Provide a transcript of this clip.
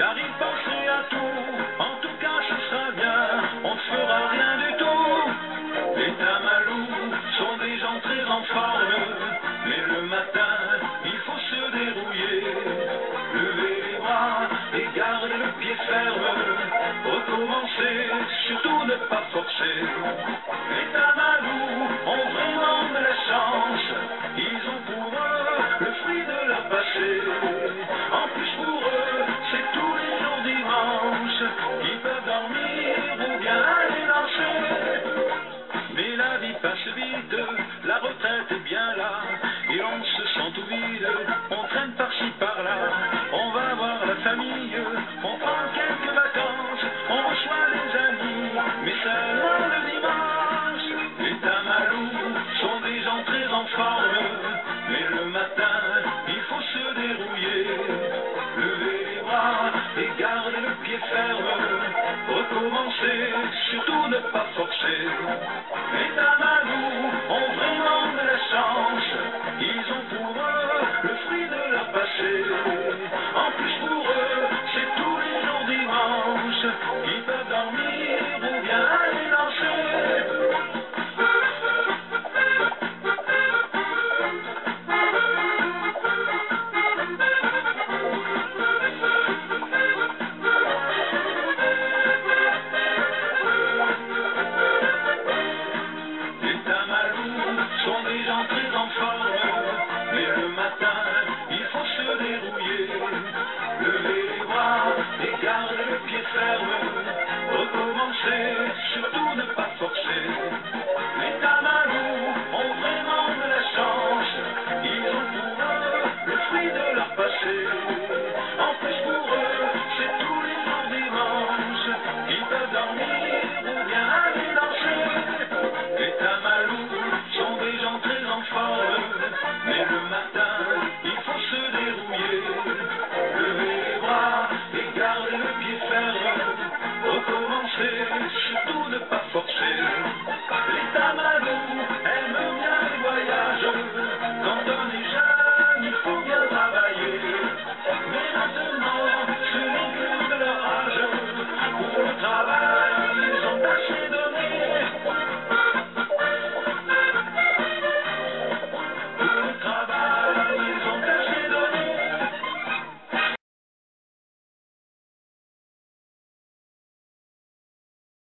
car il pensait à tout. En tout cas, ça sera bien, on ne fera rien du tout. Les tamalous sont des gens très en forme, mais le matin, il faut se dérouiller. Lever les bras et garder le pied ferme. Recommencer, surtout ne pas forcer.